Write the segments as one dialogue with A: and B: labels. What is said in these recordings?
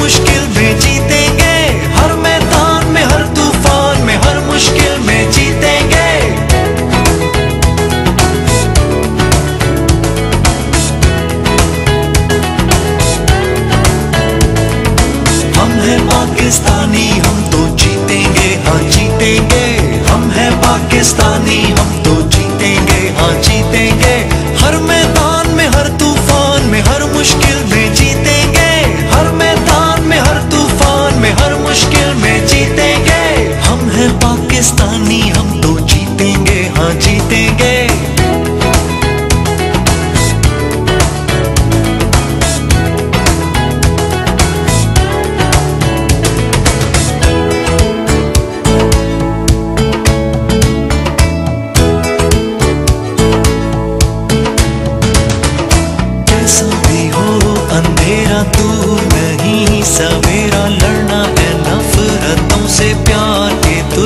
A: मुश्किल भी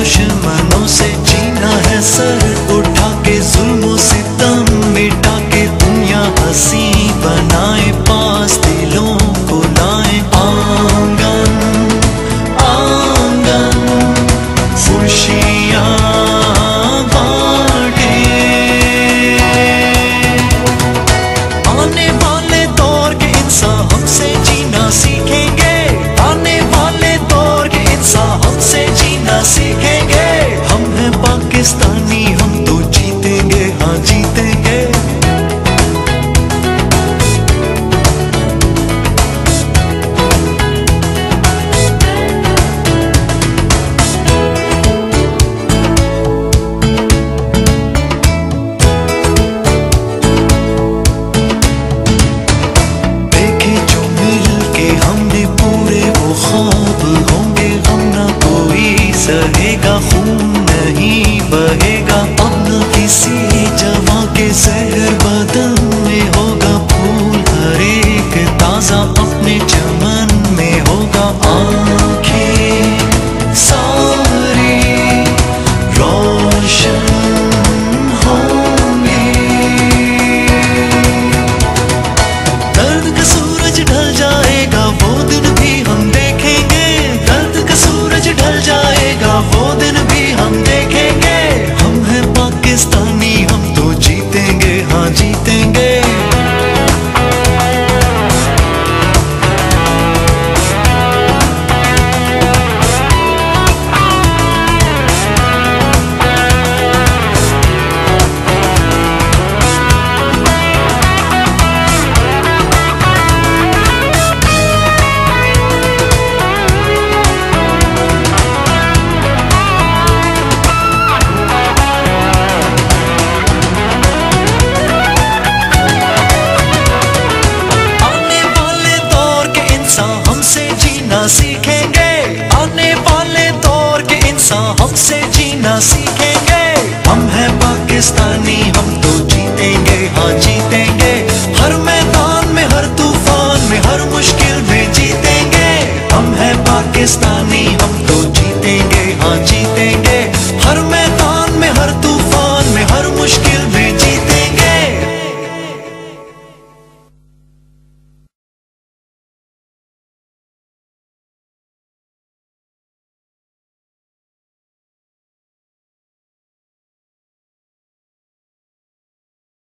A: दुश्मनों से जीना है सर। हमसे जीना सीखेंगे। हम हैं पाकिस्तानी